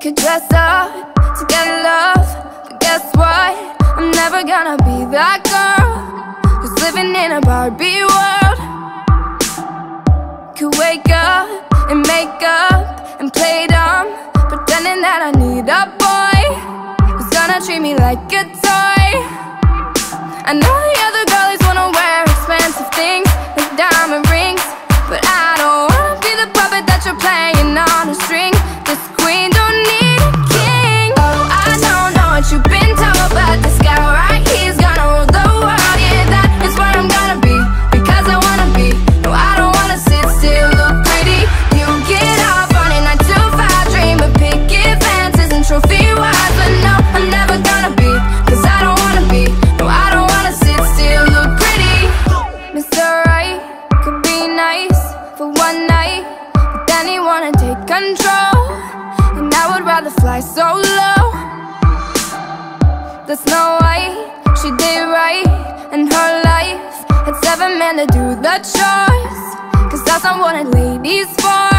could dress up to get love. But guess what? I'm never gonna be that girl Who's living in a Barbie world. Could wake up and make up and play dumb Pretending that I need a boy Who's gonna treat me like a toy. I know the other then take control. And I would rather fly solo. The Snow White, she did right in her life. Had seven men to do the chores Cause that's not what a lady's for